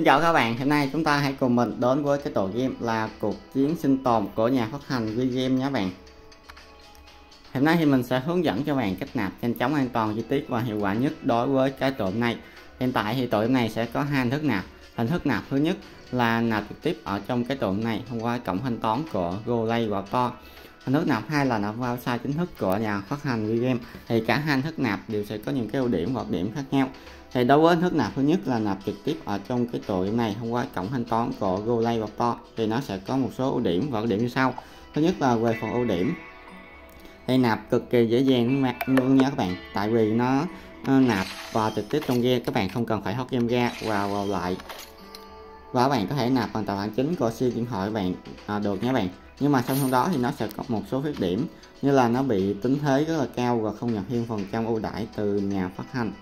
Xin chào các bạn, hôm nay chúng ta hãy cùng mình đến với cái tổ game là cuộc chiến sinh tồn của nhà phát hành Vi Game nhé bạn. Hôm nay thì mình sẽ hướng dẫn cho bạn cách nạp nhanh chóng an toàn chi tiết và hiệu quả nhất đối với cái tổ này. Hiện tại thì tổ này sẽ có hai hình thức nạp. Hình thức nạp thứ nhất là nạp trực tiếp ở trong cái tổ này thông qua cổng thanh toán của GoLay và To. Hình thức nạp hai là nạp vào website chính thức của nhà phát hành Vi Game. Thì cả hai hình thức nạp đều sẽ có những cái ưu điểm và điểm khác nhau thì đối với hình thức nạp thứ nhất là nạp trực tiếp ở trong cái tổ điểm này thông qua cổng thanh toán của GoLay và Po thì nó sẽ có một số ưu điểm và ưu điểm như sau. Thứ nhất là về phần ưu điểm thì nạp cực kỳ dễ dàng luôn nha các bạn. Tại vì nó, nó nạp vào trực tiếp trong game các bạn không cần phải hot game ra và vào lại. Và các bạn có thể nạp bằng tài khoản chính của siêu điện thoại bạn à, được nha bạn. Nhưng mà trong đó thì nó sẽ có một số khuyết điểm như là nó bị tính thế rất là cao và không nhận thêm phần trăm ưu đãi từ nhà phát hành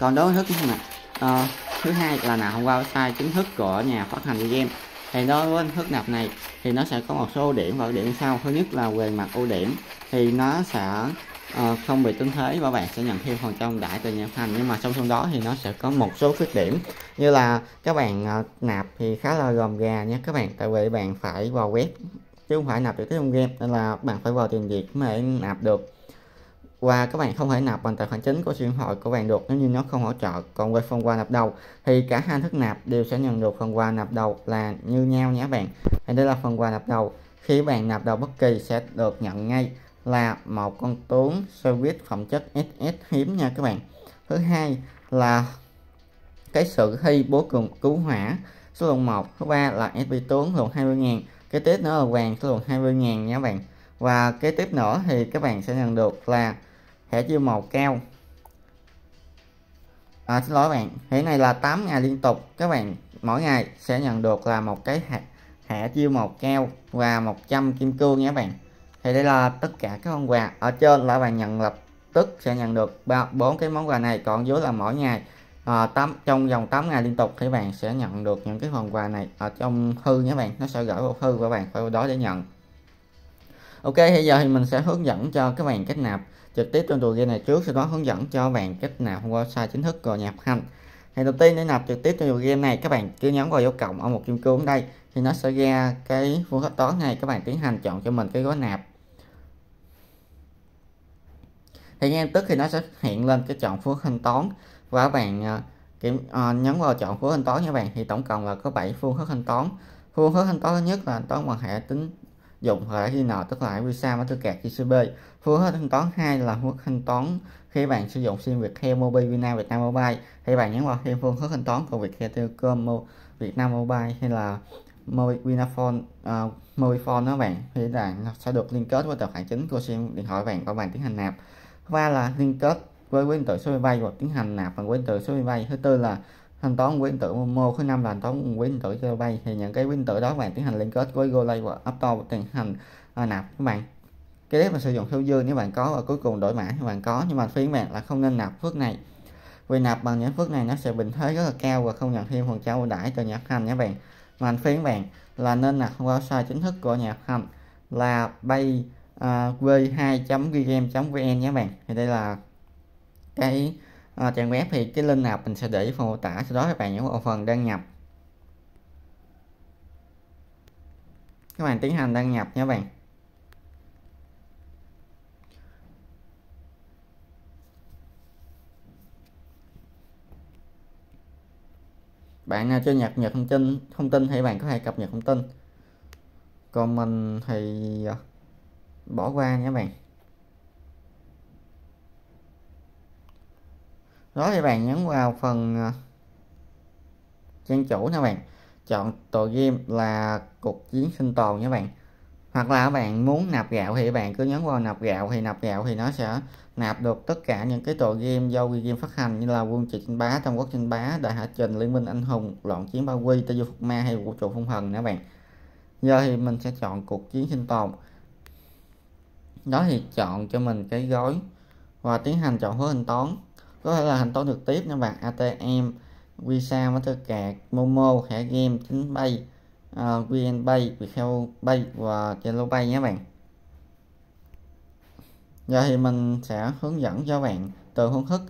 còn đối với thức này uh, ờ, thứ hai là nạp hôm qua website chính thức của nhà phát hành game. Thì đối với thức nạp này thì nó sẽ có một số ưu điểm và ưu điểm sau. Thứ nhất là về mặt ưu điểm thì nó sẽ uh, không bị tính thế và bạn sẽ nhận thêm phần trăm đại từ nhà phát hành. Nhưng mà song song đó thì nó sẽ có một số khuyết điểm như là các bạn uh, nạp thì khá là gồm gà nhé các bạn. Tại vì bạn phải vào web chứ không phải nạp trực tiếp trong game nên là bạn phải vào tiền việt mới nạp được và các bạn không thể nạp bằng tài khoản chính của điện thoại của bạn được nếu như nó không hỗ trợ. Còn về phần quà nạp đầu, thì cả hai thức nạp đều sẽ nhận được phần quà nạp đầu là như nhau nhé bạn. Thì đây là phần quà nạp đầu. Khi bạn nạp đầu bất kỳ sẽ được nhận ngay là một con tướng service phẩm chất SS hiếm nha các bạn. Thứ hai là cái sự thi bố cường cứu hỏa, số lượng 1 thứ ba là SP tướng lượng 20 ngàn. Cái tiếp nữa là vàng, số lượng 20 ngàn nha bạn. Và kế tiếp nữa thì các bạn sẽ nhận được là hệ chiêu màu cao. À, xin lỗi bạn. Thế này là 8 ngày liên tục. Các bạn mỗi ngày sẽ nhận được là một cái thẻ chiêu màu cao và 100 kim cương nhé bạn. Thì đây là tất cả các món quà. Ở trên là bạn nhận lập tức sẽ nhận được ba bốn cái món quà này. Còn dưới là mỗi ngày à, 8 trong vòng 8 ngày liên tục thì bạn sẽ nhận được những cái phần quà này ở trong thư nhé bạn. Nó sẽ gửi vào thư và bạn phải vào đó để nhận. Ok bây giờ thì mình sẽ hướng dẫn cho các bạn cách nạp trực tiếp trong tựa game này trước sau đó hướng dẫn cho bạn cách nạp qua website chính thức rồi nhập hành. Thì đầu tiên để nạp trực tiếp trong tựa game này các bạn cứ nhấn vào dấu cộng ở một kim cương đây thì nó sẽ ra cái phương thức toán này các bạn tiến hành chọn cho mình cái gói nạp. Thì ngay tức thì nó sẽ hiện lên cái chọn phương thanh toán. Và các bạn à, kiểm uh, nhấn vào chọn phương thanh toán nha bạn thì tổng cộng là có 7 phương thức thanh toán. Phương thức thanh toán thứ nhất là toán bằng hệ tính dụng hệ khi nợ tức là visa Mastercard GCB phương thức thanh toán hai là phương thức thanh toán khi bạn sử dụng sim Viettel Mobile Vietnam Vietnam Mobile. Thì bạn nhấn vào thêm phương thức thanh toán của Viettel Telecom Vietnam Mobile hay là Vinaphone à, uh, Mobifone đó bạn. Thì bạn sẽ được liên kết với tài khoản chính của sim điện thoại bạn và bạn tiến hành nạp. Và là liên kết với quyền tự số vay và tiến hành nạp bằng quyền tự số vay thứ tư là thanh toán quyền tử mô thứ năm là thanh toán quyền tử cho vay. Thì những cái quyền tử đó bạn tiến hành liên kết với GoLay và Apto tiến hành à, nạp các bạn. Cái tiếp mà sử dụng số dư nếu bạn có và cuối cùng đổi mã thì bạn có. Nhưng mà phiên bạn là không nên nạp phước này. Vì nạp bằng những phước này nó sẽ bình thế rất là cao và không nhận thêm phần trao ưu đãi từ nhà phát hành nhé bạn. Mà phiên bạn là nên nạp qua website chính thức của nhà phát hành là bay uh, v2.vgame.vn nhé bạn. Thì đây là cái à, trang web thì cái link nào mình sẽ để phần mô tả sau đó các bạn nhấn vào phần đăng nhập. Các bạn tiến hành đăng nhập nhé bạn. Bạn nào chưa nhập nhật thông tin thông tin thì bạn có thể cập nhật thông tin. Còn mình thì à, bỏ qua nhé bạn. Đó thì bạn nhấn vào phần à, trang chủ nha bạn. Chọn tựa game là cuộc chiến sinh tồn nha bạn. Hoặc là bạn muốn nạp gạo thì bạn cứ nhấn vào nạp gạo thì nạp gạo thì nó sẽ nạp được tất cả những cái tựa game do game phát hành như là quân trị tranh bá trong quốc tranh bá đại hạ trình liên minh anh hùng, loạn chiến ba quy, tây du phục ma hay vũ trụ phong thần nữa bạn. Giờ thì mình sẽ chọn cuộc chiến sinh tồn. Đó thì chọn cho mình cái gói. Và tiến hành chọn hứa thanh toán có thể là thanh toán trực tiếp nha bạn. ATM Visa Mastercard Momo thẻ game chính bay ờ, uh, VNPay Viettel bay và Zalo bay nhé bạn. Giờ thì mình sẽ hướng dẫn cho bạn từ phương thức.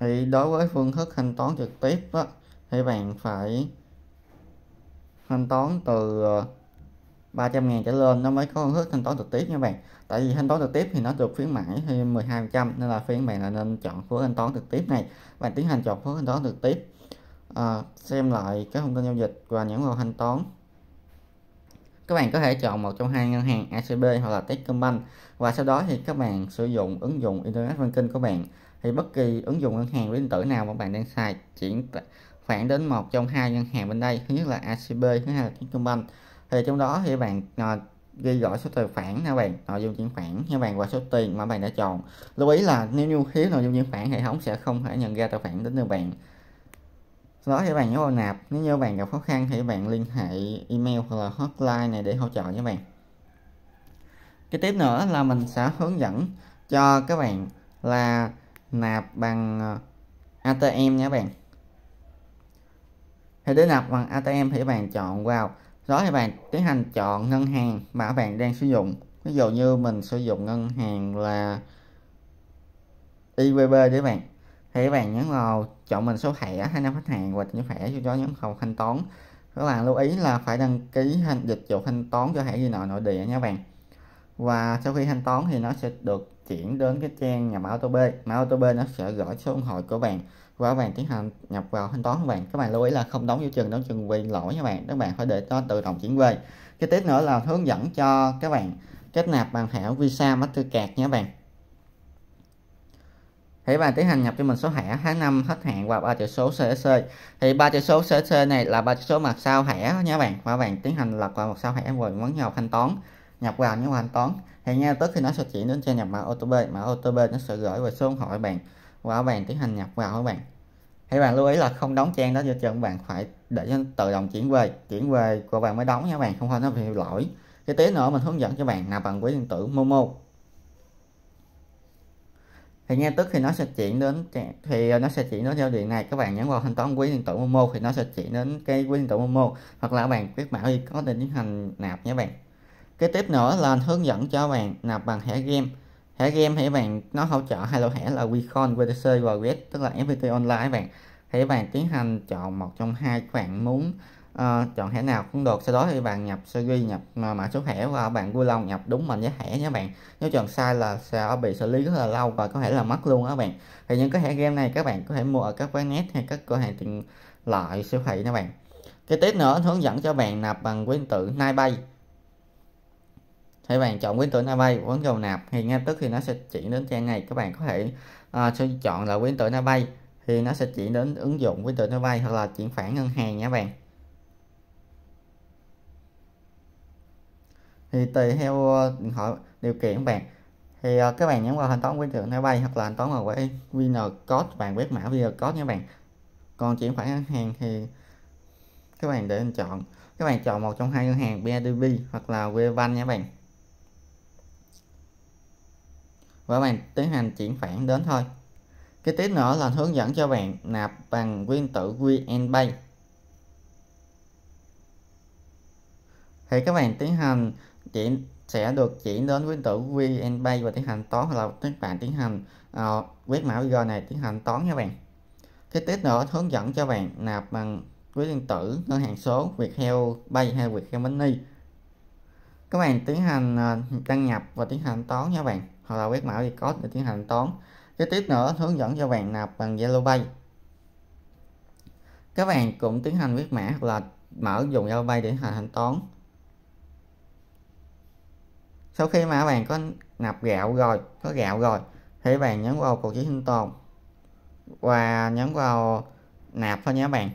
Thì đối với phương thức thanh toán trực tiếp đó, thì bạn phải thanh toán từ ờ, 300 ngàn trở lên nó mới có hướng thức thanh toán trực tiếp nha bạn. Tại vì thanh toán trực tiếp thì nó được khuyến mãi thêm 12% nên là phiên bạn là nên chọn phương thanh toán trực tiếp này bạn tiến hành chọn phương thanh toán trực tiếp. À, xem lại các thông tin giao dịch và nhấn vào thanh toán. Các bạn có thể chọn một trong hai ngân hàng ACB hoặc là Techcombank và sau đó thì các bạn sử dụng ứng dụng Internet Banking của bạn. Thì bất kỳ ứng dụng ngân hàng điện tử nào mà bạn đang xài chuyển khoản đến một trong hai ngân hàng bên đây thứ nhất là ACB thứ hai là Techcombank thì trong đó thì bạn à, ghi rõ số tài khoản nha bạn. Ờ, nội dung chuyển khoản nha bạn và số tiền mà bạn đã chọn. Lưu ý là nếu như thiếu nội dung chuyển khoản hệ thống sẽ không thể nhận ra tài khoản đến từ bạn. Sau đó thì bạn nhớ vào nạp. Nếu như bạn gặp khó khăn thì bạn liên hệ email hoặc là hotline này để hỗ trợ nha bạn. Cái tiếp nữa là mình sẽ hướng dẫn cho các bạn là nạp bằng ờ, ATM nha bạn. Thì để nạp bằng ATM thì bạn chọn vào đó thì bạn tiến hành chọn ngân hàng mà bạn đang sử dụng. Ví dụ như mình sử dụng ngân hàng là IVB để bạn. Thì các bạn nhấn vào chọn mình số thẻ, hai năm khách hàng và những thẻ cho đó nhấn vào thanh toán. Các bạn lưu ý là phải đăng ký dịch vụ thanh toán cho thẻ ghi nợ nội địa nha bạn và sau khi thanh toán thì nó sẽ được chuyển đến cái trang nhà mã auto B mã auto B nó sẽ gửi số điện thoại của bạn và bạn tiến hành nhập vào thanh toán của bạn. Các bạn lưu ý là không đóng dấu chừng, đóng chừng quyền lỗi nha bạn. Các bạn phải để nó tự động chuyển về. Cái tiếp nữa là hướng dẫn cho các bạn kết nạp bằng thẻ visa, mastercard nha bạn. Thì bạn tiến hành nhập cho mình số thẻ, tháng năm, hết hạn và ba chữ số CSC thì ba chữ số CSC này là ba chữ số mặt sau thẻ nha bạn. Và bạn tiến hành lật vào mặt sau thẻ rồi nhấn vào thanh toán nhập vào nhấn vào thanh toán. Thì ngay tức khi nó sẽ chuyển đến trang nhập mã OTP mã OTP nó sẽ gửi về số điện thoại bạn và bạn tiến hành nhập vào các bạn. Hãy bạn lưu ý là không đóng trang đó cho chân bạn phải để cho tự động chuyển về chuyển về của bạn mới đóng nha bạn, không thôi nó bị lỗi. Cái tiếp nữa mình hướng dẫn cho bạn nạp bằng ví điện tử Momo. Thì ngay tức thì nó sẽ chuyển đến thì nó sẽ chuyển đến giao điện này. Các bạn nhấn vào thanh toán ví điện tử Momo thì nó sẽ chuyển đến cái ví điện tử Momo, hoặc là bạn quét mã đi có thể tiến hành nạp nhé bạn cái tiếp nữa là hướng dẫn cho bạn nạp bằng thẻ game. Thẻ game thì bạn nó hỗ trợ hai loại thẻ là wecon VTC và Red tức là FPT online bạn. Thì bạn tiến hành chọn một trong hai bạn muốn uh, chọn thẻ nào cũng được. Sau đó thì bạn nhập series nhập ờ, mã số thẻ và bạn vui lòng nhập đúng mệnh giá thẻ nhé bạn. Nếu chọn sai là sẽ bị xử lý rất là lâu và có thể là mất luôn đó bạn. Thì những cái thẻ game này các bạn có thể mua ở các quán net hay các cửa hàng tiện lợi siêu thị nha bạn. Cái tiếp nữa hướng dẫn cho bạn nạp bằng quyền tự Nightbay thì bạn chọn quyến tử bay vẫn dầu nạp thì ngay tức thì nó sẽ chuyển đến trang này. Các bạn có thể uh, sẽ chọn là quyến tử bay thì nó sẽ chuyển đến ứng dụng quyến tử bay hoặc là chuyển khoản ngân hàng nha bạn. Thì tùy theo ờ, điện thoại điều kiện bạn. Thì uh, các bạn nhấn vào thanh toán quyến tử bay hoặc là thanh toán vào cái VN code bạn quét mã QR code nha bạn. Còn chuyển khoản ngân hàng thì các bạn để chọn. Các bạn chọn một trong hai ngân hàng BIDV hoặc là Webank nha bạn. Và bạn tiến hành chuyển khoản đến thôi. Cái tiếp nữa là hướng dẫn cho bạn nạp bằng nguyên tử VNPay thì các bạn tiến hành chuyển sẽ được chuyển đến nguyên tử VNPay và tiến hành toán hoặc là các bạn tiến hành uh, quét mã QR này tiến hành toán nha bạn. Cái tiếp nữa hướng dẫn cho bạn nạp bằng ví điện tử ngân hàng số Viettel Pay hay Viettel Money các bạn tiến hành ờ, đăng nhập và tiến hành toán nha bạn hoặc là quét mã code để tiến hành toán. Kế tiếp nữa, hướng dẫn cho bạn nạp bằng Zalo Pay. Các bạn cũng tiến hành quét mã hoặc là mở dùng Zalo Pay để hành thanh toán. Sau khi mà bạn có nạp gạo rồi, có gạo rồi, thì bạn nhấn vào cuộc chiến sinh tồn và nhấn vào nạp thôi nhé bạn.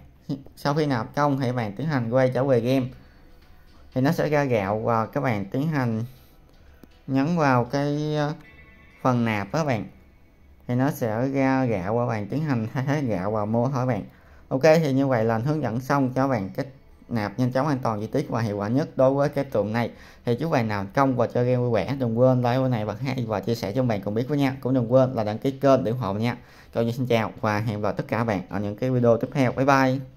Sau khi nạp xong thì bạn tiến hành quay trở về game. Thì nó sẽ ra gạo và các bạn tiến hành nhấn vào cái ờ, phần nạp đó các bạn. Thì nó sẽ ra gạo qua bạn tiến hành thay thế gạo vào mua thôi các bạn. Ok, thì như vậy là hướng dẫn xong cho bạn cách nạp nhanh chóng, an toàn, chi tiết và hiệu quả nhất đối với cái tượng này. Thì chúc bạn nào công và chơi game vui vẻ, đừng quên like video này và hay và chia sẻ cho bạn cùng biết với nha. Cũng đừng quên là đăng ký kênh để ủng hộ nha. Câu như xin chào và hẹn gặp lại tất cả bạn ở những cái video tiếp theo. Bye bye!